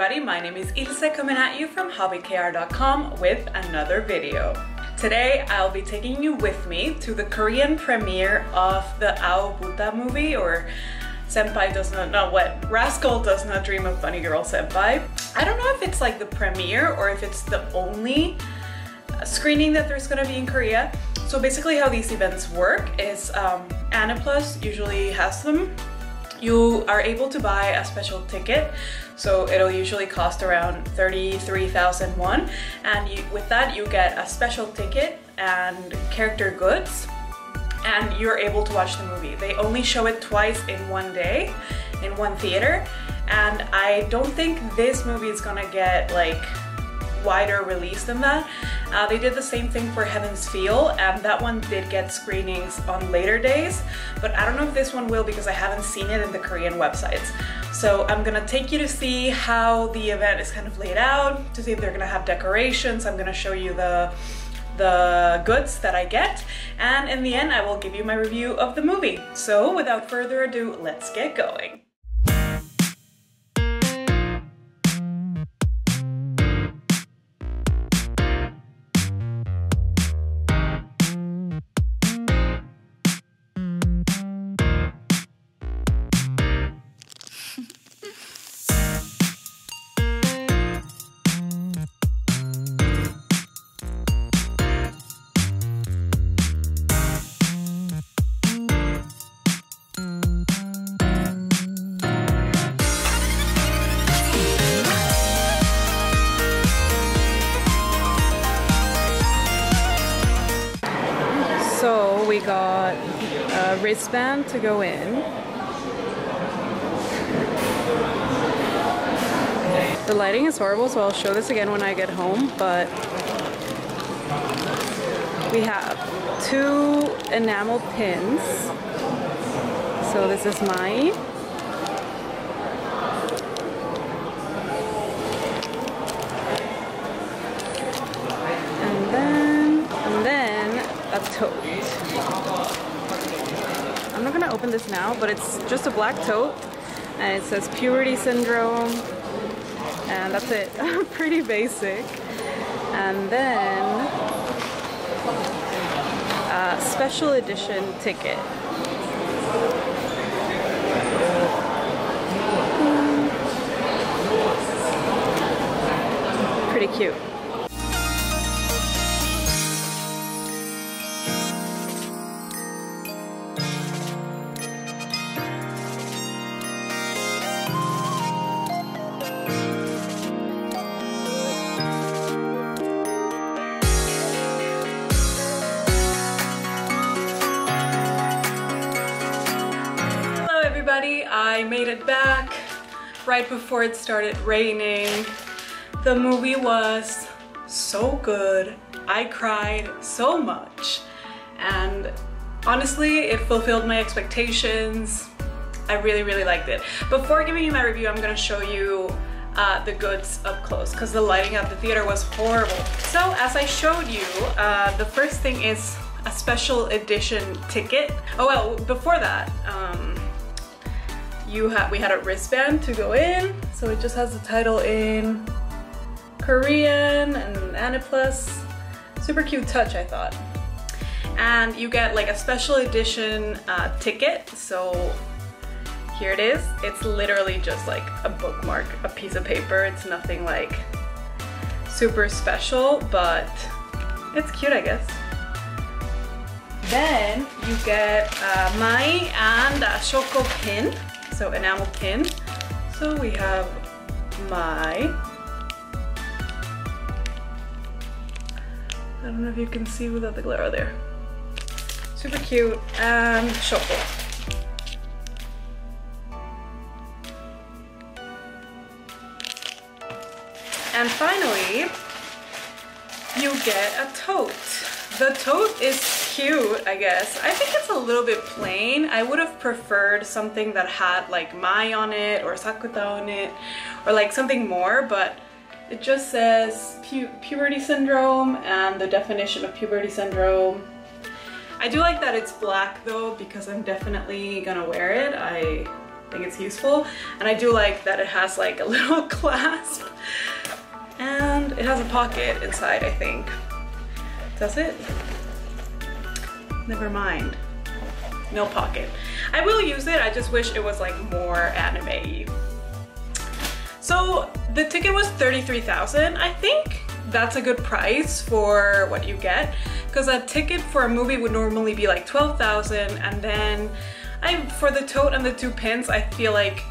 everybody, my name is Ilse coming at you from hobbykr.com with another video. Today I'll be taking you with me to the Korean premiere of the Aobuta movie or Senpai does not know what Rascal does not dream of bunny girl senpai. I don't know if it's like the premiere or if it's the only screening that there's gonna be in Korea. So basically how these events work is um, Aniplus usually has them you are able to buy a special ticket so it'll usually cost around 33,000 won and you, with that you get a special ticket and character goods and you're able to watch the movie. They only show it twice in one day in one theater and I don't think this movie is gonna get like wider release than that. Uh, they did the same thing for Heaven's Feel and that one did get screenings on later days, but I don't know if this one will because I haven't seen it in the Korean websites. So I'm gonna take you to see how the event is kind of laid out, to see if they're gonna have decorations. I'm gonna show you the the goods that I get and in the end I will give you my review of the movie. So without further ado, let's get going. Wristband to go in. The lighting is horrible, so I'll show this again when I get home, but we have two enamel pins. So this is mine. And then, and then a tote. I'm not gonna open this now, but it's just a black tote and it says Puberty syndrome and that's it. Pretty basic. And then a special edition ticket. Pretty cute. I made it back right before it started raining. The movie was so good. I cried so much and honestly it fulfilled my expectations. I really really liked it. Before giving you my review I'm gonna show you uh, the goods up close because the lighting at the theater was horrible. So as I showed you, uh, the first thing is a special edition ticket. Oh well, before that, um, you had we had a wristband to go in, so it just has the title in Korean and Aniplus. Super cute touch, I thought. And you get like a special edition uh, ticket, so here it is. It's literally just like a bookmark, a piece of paper. It's nothing like super special, but it's cute, I guess. Then you get uh, Mai and a Shoko pin, so enamel pin. So we have Mai, I don't know if you can see without the glare there. Super cute and Shoko. And finally, you get a tote. The tote is cute, I guess. I think it's a little bit plain. I would have preferred something that had like Mai on it or Sakuta on it or like something more, but it just says pu puberty syndrome and the definition of puberty syndrome. I do like that it's black though because I'm definitely gonna wear it. I think it's useful. And I do like that it has like a little clasp and it has a pocket inside, I think. That's it. Never mind. No pocket. I will use it, I just wish it was like more anime So the ticket was 33,000. I think that's a good price for what you get because a ticket for a movie would normally be like 12,000 and then I for the tote and the two pins I feel like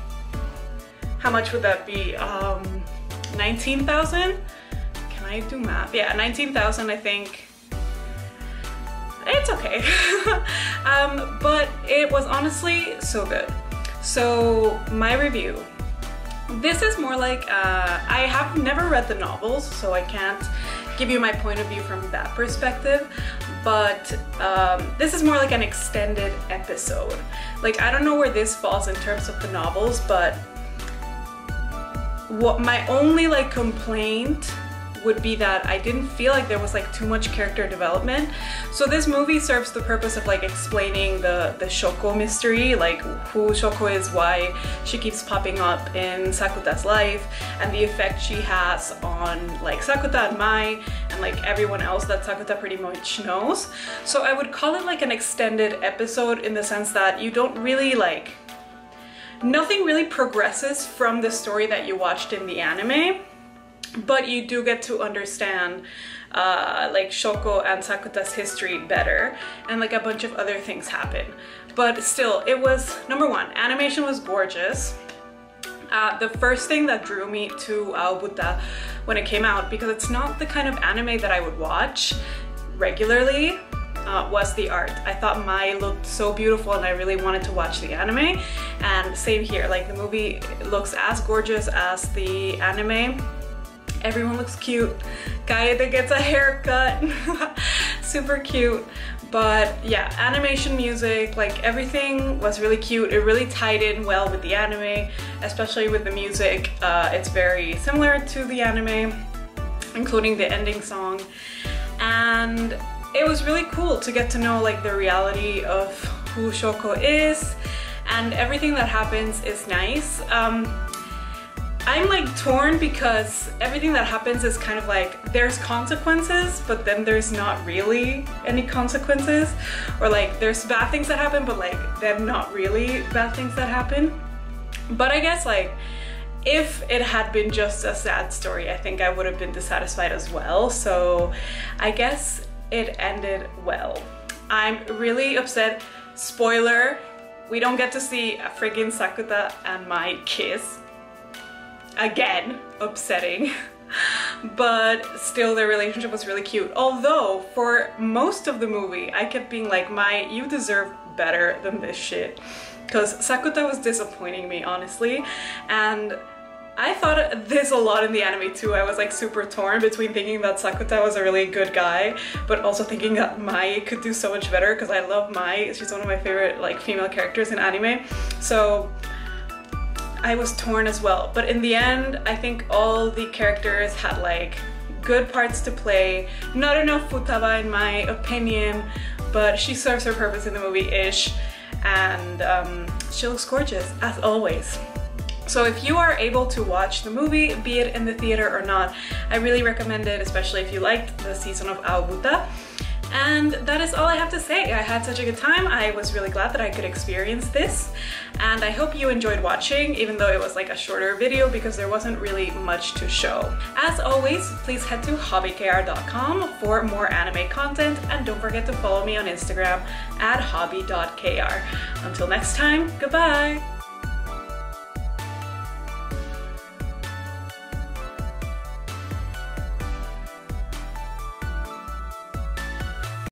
how much would that be um 19,000 can I do math yeah 19,000 I think it's okay. Um, but it was honestly so good. So my review. This is more like, uh, I have never read the novels, so I can't give you my point of view from that perspective, but um, this is more like an extended episode. Like, I don't know where this falls in terms of the novels, but what my only like complaint would be that I didn't feel like there was like too much character development. So this movie serves the purpose of like explaining the, the Shoko mystery, like who Shoko is, why she keeps popping up in Sakuta's life, and the effect she has on like Sakuta and Mai, and like everyone else that Sakuta pretty much knows. So I would call it like an extended episode in the sense that you don't really like nothing really progresses from the story that you watched in the anime but you do get to understand uh, like Shoko and Sakuta's history better and like a bunch of other things happen. But still, it was, number one, animation was gorgeous. Uh, the first thing that drew me to Aobuta when it came out, because it's not the kind of anime that I would watch regularly, uh, was the art. I thought Mai looked so beautiful and I really wanted to watch the anime. And same here, like the movie looks as gorgeous as the anime Everyone looks cute. Kaede gets a haircut. Super cute. But yeah, animation music, like everything was really cute. It really tied in well with the anime, especially with the music. Uh, it's very similar to the anime, including the ending song. And it was really cool to get to know like the reality of who Shoko is and everything that happens is nice. Um, I'm like torn because everything that happens is kind of like there's consequences but then there's not really any consequences. Or like there's bad things that happen but like then not really bad things that happen. But I guess like if it had been just a sad story I think I would have been dissatisfied as well. So I guess it ended well. I'm really upset. Spoiler we don't get to see a friggin' Sakuta and Mai kiss again, upsetting. but still their relationship was really cute. Although for most of the movie, I kept being like, Mai, you deserve better than this shit. Because Sakuta was disappointing me, honestly. And I thought this a lot in the anime too. I was like super torn between thinking that Sakuta was a really good guy, but also thinking that Mai could do so much better because I love Mai. She's one of my favorite like female characters in anime. So I was torn as well. But in the end, I think all the characters had like good parts to play. Not enough Futaba in my opinion, but she serves her purpose in the movie-ish. And um, she looks gorgeous, as always. So if you are able to watch the movie, be it in the theater or not, I really recommend it, especially if you liked the season of Aobuta. And that is all I have to say. I had such a good time. I was really glad that I could experience this. And I hope you enjoyed watching, even though it was like a shorter video because there wasn't really much to show. As always, please head to hobbykr.com for more anime content and don't forget to follow me on Instagram at hobby.kr. Until next time, goodbye!